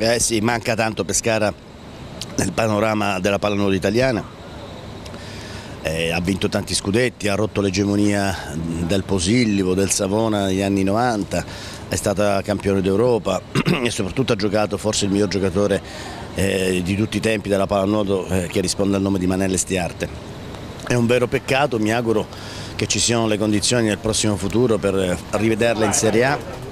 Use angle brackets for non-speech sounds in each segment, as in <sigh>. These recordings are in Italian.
Eh sì, manca tanto Pescara nel panorama della pallanuoto italiana. Eh, ha vinto tanti scudetti, ha rotto l'egemonia del Posillivo, del Savona negli anni 90, è stata campione d'Europa <clears throat> e soprattutto ha giocato forse il miglior giocatore eh, di tutti i tempi della pallanuoto eh, che risponde al nome di Manelle Stiarte. È un vero peccato, mi auguro che ci siano le condizioni nel prossimo futuro per rivederla in Serie A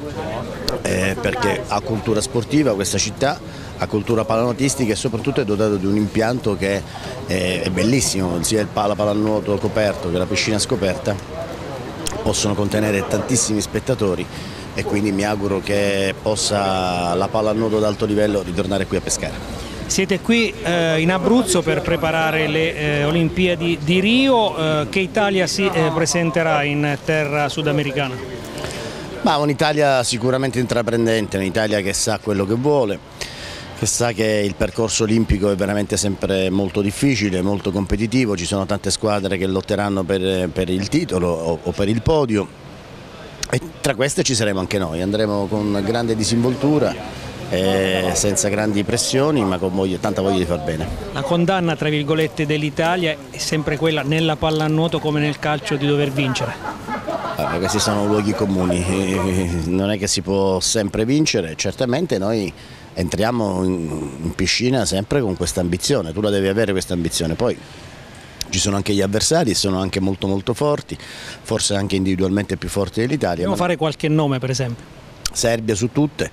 eh, perché ha cultura sportiva questa città, ha cultura palanotistica e soprattutto è dotato di un impianto che è, è bellissimo, sia il pala pallanuoto coperto che la piscina scoperta possono contenere tantissimi spettatori e quindi mi auguro che possa la pallanuoto d'alto livello ritornare qui a pescare. Siete qui eh, in Abruzzo per preparare le eh, Olimpiadi di Rio, eh, che Italia si eh, presenterà in terra sudamericana? Ma un'Italia sicuramente intraprendente, un'Italia che sa quello che vuole, che sa che il percorso olimpico è veramente sempre molto difficile, molto competitivo, ci sono tante squadre che lotteranno per, per il titolo o, o per il podio e tra queste ci saremo anche noi, andremo con grande disinvoltura senza grandi pressioni ma con voglia, tanta voglia di far bene. La condanna dell'Italia è sempre quella nella pallanuoto come nel calcio di dover vincere. Allora, questi sono luoghi comuni, eh, non è che si può sempre vincere, certamente noi entriamo in, in piscina sempre con questa ambizione, tu la devi avere questa ambizione, poi ci sono anche gli avversari, sono anche molto molto forti, forse anche individualmente più forti dell'Italia. Possiamo fare qualche nome per esempio? Serbia su tutte,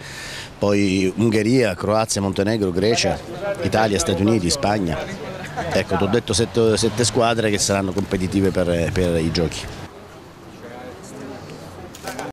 poi Ungheria, Croazia, Montenegro, Grecia, Italia, Stati Uniti, Spagna. Ecco, ti ho detto sette, sette, squadre che saranno competitive per, per i giochi.